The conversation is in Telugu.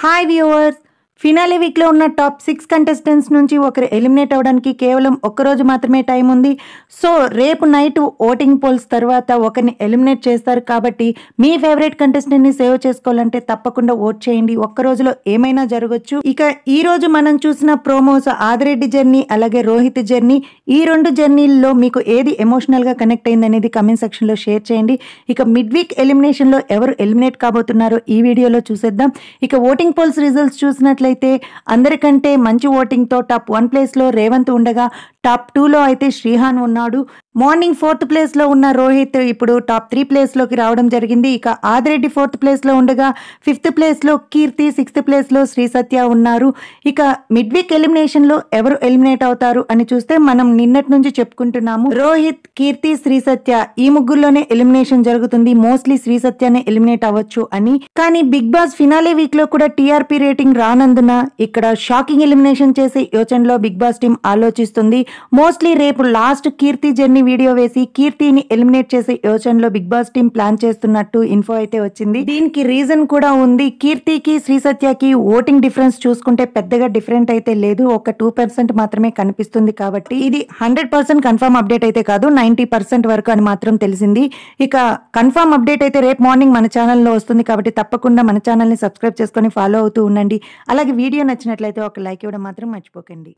Hi viewers, ఫినాలే వీక్లో ఉన్న టాప్ సిక్స్ కంటెస్టెంట్స్ నుంచి ఒకరు ఎలిమినేట్ అవ్వడానికి కేవలం ఒక్కరోజు మాత్రమే టైం ఉంది. సో రేపు నైట్ ఓటింగ్ పోల్స్ తర్వాత ఒకరిని ఎలిమినేట్ చేస్తారు కాబట్టి మీ ఫేవరెట్ కంటెస్టెంట్ని సేవ్ చేసుకోవాలంటే తప్పకుండా ఓట్ చేయండి. ఒక్క రోజులో ఏమైనా జరగచ్చు. ఇక ఈ రోజు మనం చూసిన ప్రోమోస్ ఆదిరెడ్డి జర్నీ అలాగే రోహిత్ జర్నీ ఈ రెండు జర్నీల్లో మీకు ఏది ఎమోషనల్గా కనెక్ట్ అయింది అనేది కమెంట్ సెక్షన్లో షేర్ చేయండి. ఇక మిడ్ వీక్ ఎలిమినేషన్లో ఎవరు ఎలిమినేట్ కాబోతున్నారో ఈ వీడియోలో చూసేద్దాం. ఇక ఓటింగ్ పోల్స్ రిజల్ట్స్ చూసినట్లయితే అందరికంటే మంచి ఓటింగ్తో టాప్ వన్ ప్లేస్లో రేవంత్ ఉండగా టాప్ టూలో అయితే శ్రీహాన్ ఉన్నాడు. మార్నింగ్ ఫోర్త్ ప్లేస్లో ఉన్న రోహిత్ ఇప్పుడు టాప్ త్రీ ప్లేస్లోకి రావడం జరిగింది. ఇక ఆదిరెడ్డి ఫోర్త్ ప్లేస్లో ఉండగా ఫిఫ్త్ ప్లేస్లో కీర్తి సిక్స్త్ ప్లేస్లో శ్రీ సత్య ఉన్నారు. ఇక మిడ్ వీక్ ఎలిమినేషన్లో ఎవరు ఎలిమినేట్ అవుతారు అని చూస్తే మనం నిన్నటి నుంచి చెప్పుకుంటున్నాము. రోహిత్ కీర్తి శ్రీ సత్య ఈ ముగ్గురులోనే ఎలిమినేషన్ జరుగుతుంది. మోస్ట్లీ శ్రీ సత్యనే ఎలిమినేట్ అవ్వచ్చు అని. కానీ బిగ్ బాస్ ఫినాలే వీక్లో కూడా టీఆర్పీ రేటింగ్ ఉన్నందున ఇక్కడ షాకింగ్ ఎలిమినేషన్ చేసే యోచనలో బిగ్ బాస్ టీం ఆలోచిస్తుంది. మోస్ట్లీ రేపు లాస్ట్ కీర్తి జర్నీ వీడియో వేసి కీర్తిని ఎలిమినేట్ చేసే యోచనలో బిగ్ బాస్ టీం ప్లాన్ చేస్తున్నట్టు ఇన్ఫో అయితే వచ్చింది. దీనికి రీజన్ కూడా ఉంది. కీర్తికి శ్రీ సత్యకి ఓటింగ్ డిఫరెన్స్ చూసుకుంటే పెద్దగా డిఫరెంట్ అయితే లేదు. ఒక టూ పర్సెంట్ మాత్రమే కనిపిస్తుంది కాబట్టి ఇది హండ్రెడ్ పర్సెంట్ కన్ఫర్మ్ అప్డేట్ అయితే కాదు నైన్టీ పర్సెంట్ వరకు అని మాత్రం తెలిసింది. ఇక కన్ఫర్మ్ అప్డేట్ అయితే రేపు మార్నింగ్ మన ఛానల్లో వస్తుంది కాబట్టి తప్పకుండా మన ఛానల్ని సబ్స్క్రైబ్ చేసుకొని ఫాలో అవుతూ ఉండండి. అలాగే వీడియో నచ్చినట్లయితే ఒక లైక్ ఇవ్వడం మాత్రం మర్చిపోకండి.